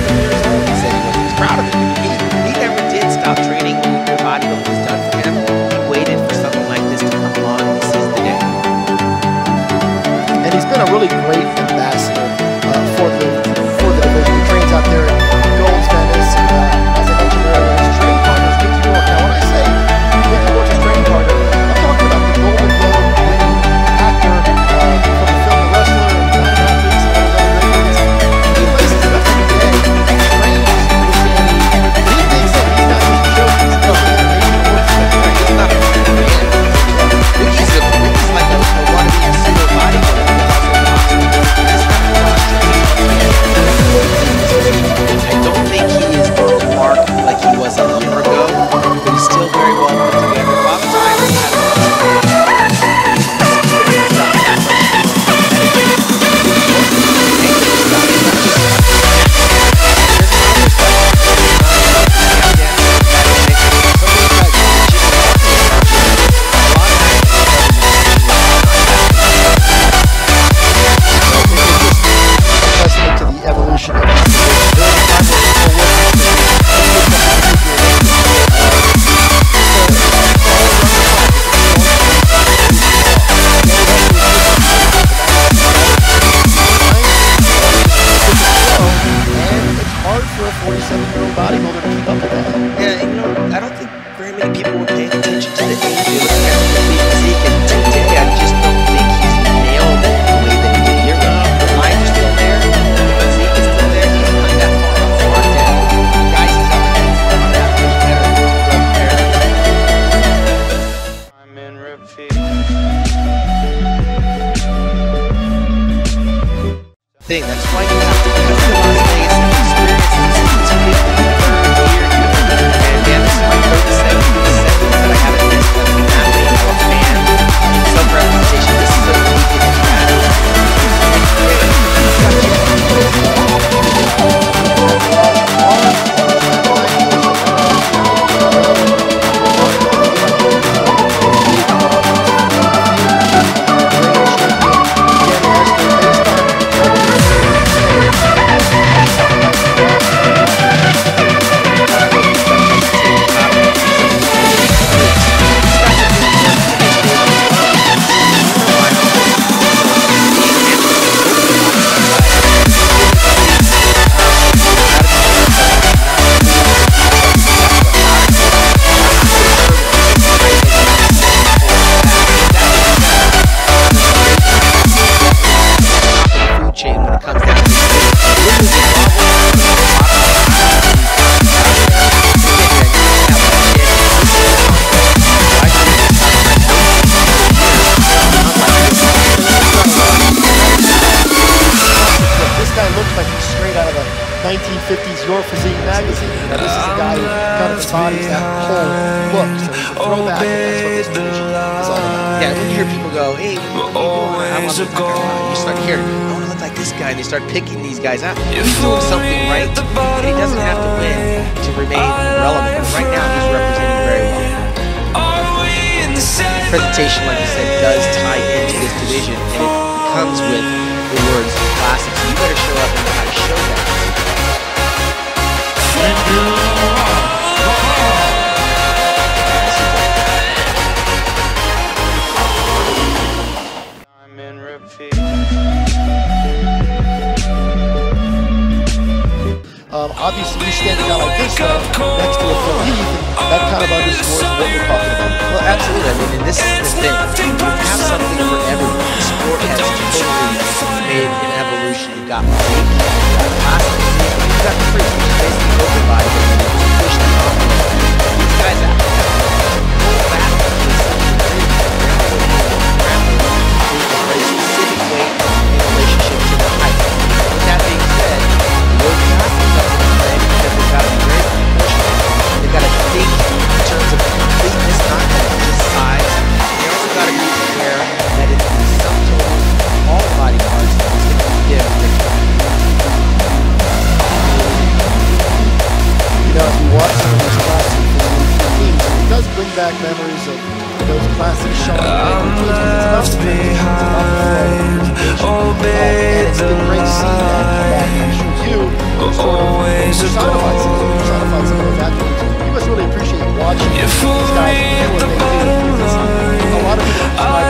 really thing. That's why Your Physique magazine. Now, this is a guy who kind of embodies that whole look. So he's a throwback, and that's what this is all about. Yeah, when you hear people go, hey, what are you doing? I want to look like that. You start hearing, I want to look like this guy, and they start picking these guys out. He's doing something right, and he doesn't have to win to remain relevant. But right now, he's representing very well. Presentation, like you said, does tie into this division, and it comes with the words classic. So you better show up and know how to show that. Um, obviously, you stand a guy like this though, next to a Heath, that kind of underscores what we're talking about. Well, absolutely. I mean, and this is the thing. You have something for everyone. The sport has totally made an evolution. You've got back memories of those classic Sean I'm left behind, obey the always a. You must really appreciate watching. You fool me at the bottom line. A lot of people.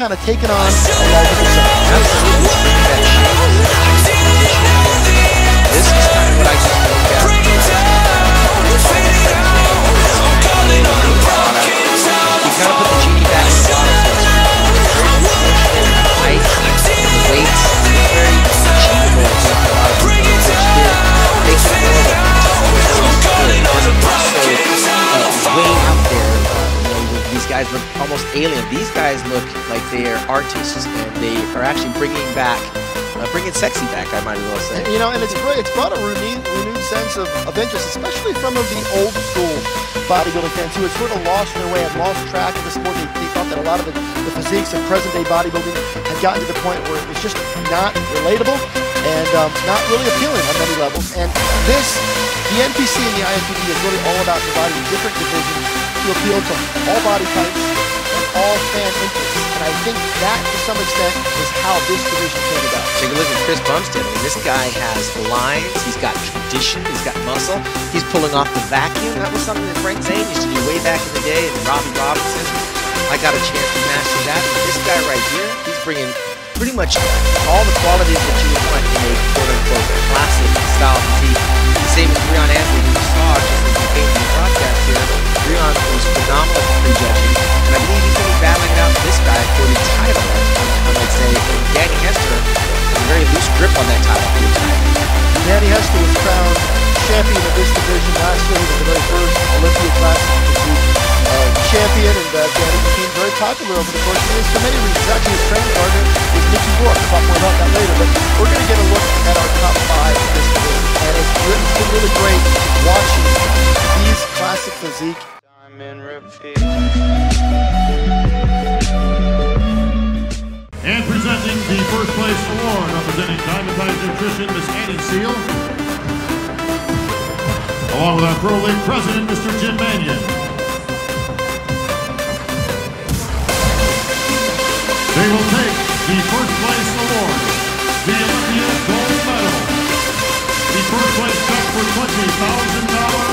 Kind of taken on a. alien. These guys look like they are artists, and they are actually bringing back, uh, bringing sexy back. I might as well say. You know, and it's. It's brought a renewed, renewed sense of, of interest, especially from the old school bodybuilding fans who had sort of lost their way, had lost track of the sport. They, they thought that a lot of the, the physiques of present day bodybuilding had gotten to the point where it was just not relatable and um, not really appealing on many levels. And this, the NPC and the IFBB is really all about providing different divisions to appeal to all body types and all fan interests. And I think that, to some extent, is how this division came about. Take a look at Chris Bumstead. I mean, this guy has lines, he's got tradition, he's got muscle, he's pulling off the vacuum. That was something that Frank Zane used to do way back in the day, and Robbie Robinson. I got a chance to master that. And this guy right here, he's bringing pretty much all the qualities that you would want in a quote-unquote classic style physique. The same as Breon Ansley, who saw just as we came to the broadcast here. Breon was phenomenal at prejudging, and I believe he's going to be battling out this guy for the title, I might say. And Danny Hester has a very loose grip on that title for the title. Danny Hester was crowned champion of this division last year. He the very first Olympia Classic uh, champion, and uh, Danny became very popular over the course of years for many reasons. Actually, his training partner is Mickey Rourke. We'll talk more about that later, but we're going to get a look at our top five in this division, and it's been really great watching these classic physique And presenting the first place award, representing Dymatize Nutrition, Miss Annie Seal. Along with our Pro League president, Mr. Jim Manion. They will take the first place award, the Olympia Gold Medal, the first place check for $20,000,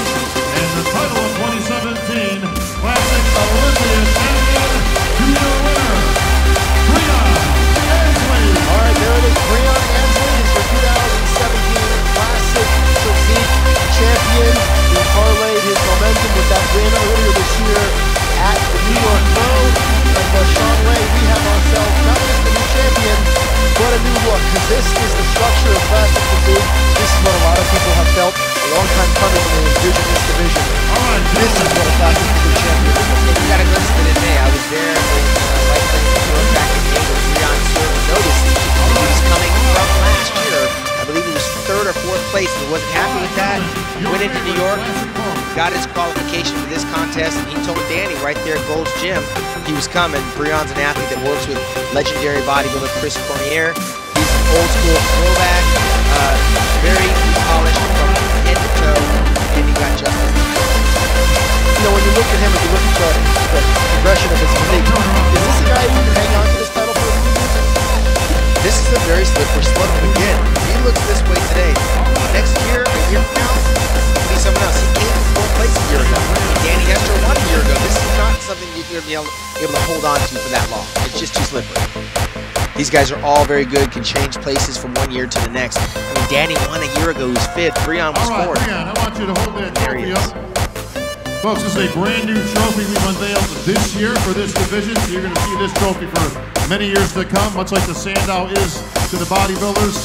Danny right there at Gold's Gym he was coming. Breon's an athlete that works with legendary bodybuilder Chris Cormier. He's an old school throwback, uh, very polished from head to toe, and he got justice. You know, when you look at him and you look at the, the progression of his physique, is this a guy who can hang on to this title for a few years? This is a very slippery slope. Again, he looks this way today. Next year, a year from now, be someone else. He came in fourth place a year ago. Danny Hester won a year ago. This is not something you're going to be able, to hold on to for that long. It's just too slippery. These guys are all very good, can change places from one year to the next. I mean, Danny won a year ago. He was fifth. Breon was All right, fourth. Breon, I want you to hold that There he trophy is. up. Folks, this is a brand new trophy we've unveiled this year for this division. So you're going to see this trophy for many years to come, much like the Sandow is to the bodybuilders.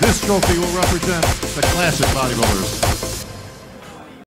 This trophy will represent the classic bodybuilders.